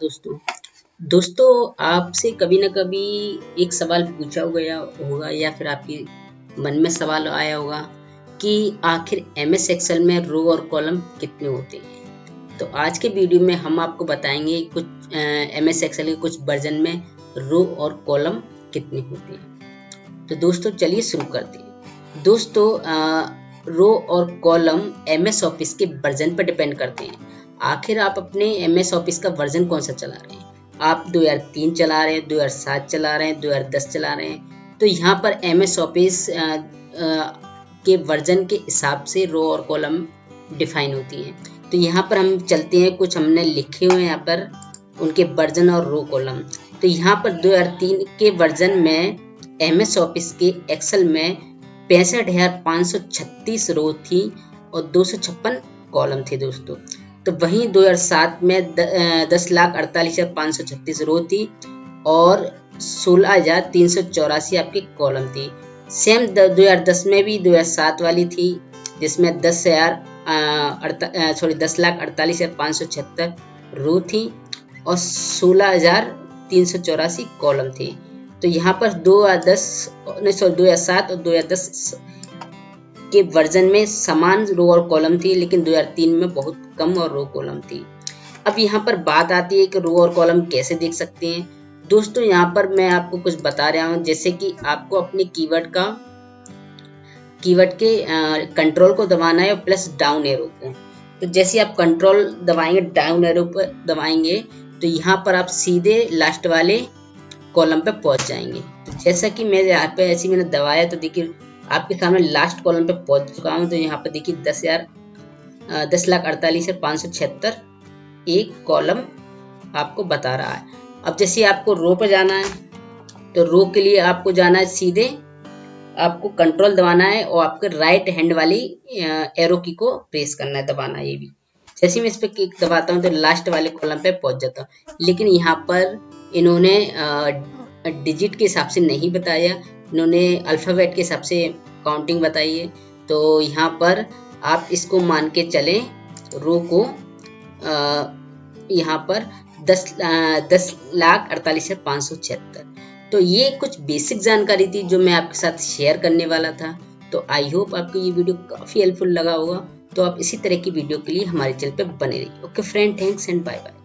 दोस्तों। दोस्तों आपसे कभी ना कभी एक सवाल पूछा गया होगा या फिर आपके मन में सवाल आया होगा कि आखिर एम एस एक्सल में रो और कॉलम कितने होते हैं? तो आज के वीडियो में हम आपको बताएँगे कुछ एम एस एक्सल के कुछ वर्जन में रो और कॉलम कितने होते हैं। तो दोस्तों चलिए शुरू करते हैं। दोस्तों आ, रो और कॉलम एम एस ऑफ़िस के वर्जन पर डिपेंड करते हैं। आखिर आप अपने एम एस ऑफ़िस का वर्जन कौन सा चला रहे हैं? आप 2003 चला रहे हैं 2007 चला रहे हैं 2010 चला रहे हैं। तो यहाँ पर एम एस ऑफ़िस के वर्जन के हिसाब से रो और कॉलम डिफाइन होती है। तो यहाँ पर हम चलते हैं, कुछ हमने लिखे हुए हैं यहाँ पर, उनके वर्जन और रो कॉलम तो यहाँ पर 2003 के वर्जन में एम एस ऑफ़िस के एक्सेल में पैंसठ हज़ार पाँच सौ छत्तीस रो थी और दो सौ छप्पन कॉलम थे दोस्तों। तो वहीं 2007 में दस लाख अड़तालीस हज़ार पाँच सौ छत्तीस रो थी और सोलह हज़ार तीन सौ चौरासी आपकी कॉलम थी। सेम दो हज़ार दस में भी दो हज़ार सात वाली थी, जिसमें दस हज़ार सॉरी दस लाख अड़तालीस हज़ार पाँच सौ छहत्तर रो थी और सोलह हज़ार तीन सौ चौरासी कॉलम थी। तो यहाँ पर दो हज़ार दस सॉरी दो हज़ार सात और दो हज़ार दस के वर्जन में समान रो और कॉलम थी, लेकिन 2003 में बहुत कम और रो कॉलम थी। अब यहाँ पर बात आती है कि रो और कॉलम कैसे देख सकते हैं। दोस्तों, यहाँ पर मैं आपको कुछ बता रहा हूँ, जैसे कि आपको अपने कीवर्ड का कीवर्ड के कंट्रोल को दबाना है प्लस डाउन एरो को तो जैसे आप कंट्रोल दबाएँगे डाउन एरो पर दबाएँगे तो यहाँ पर आप सीधे लास्ट वाले कॉलम पे पहुँच जाएँगे। तो जैसा कि मैं यहाँ पे ऐसे मैंने दबाया तो देखिए आपके सामने लास्ट कॉलम पे पहुँच चुका हूँ तो यहाँ पे देखिए दस हज़ार दस लाख अड़तालीस हज़ार पाँच सौ छिहत्तर एक कॉलम आपको बता रहा है। अब जैसे आपको रो पे जाना है तो रो के लिए आपको जाना है सीधे, आपको कंट्रोल दबाना है और आपके राइट हैंड वाली एरो की को प्रेस करना है, दबाना ये भी। जैसे मैं इस पर क्लिक दबाता हूँ तो लास्ट वाले कॉलम पे पहुँच जाता हूँ। लेकिन यहाँ पर इन्होंने डिजिट के हिसाब से नहीं बताया। इन्होंने अल्फ़ाबेट के हिसाब से काउंटिंग बताई है। तो यहाँ पर आप इसको मान के चले रो को यहाँ पर दस दस लाख अड़तालीस हज़ार पाँच सौ छिहत्तर। तो ये कुछ बेसिक जानकारी थी जो मैं आपके साथ शेयर करने वाला था। तो आई होप आपको ये वीडियो काफ़ी हेल्पफुल लगा होगा। तो आप इसी तरह की वीडियो के लिए हमारे चैनल पर बने रहिए। Okay friend thanks and bye bye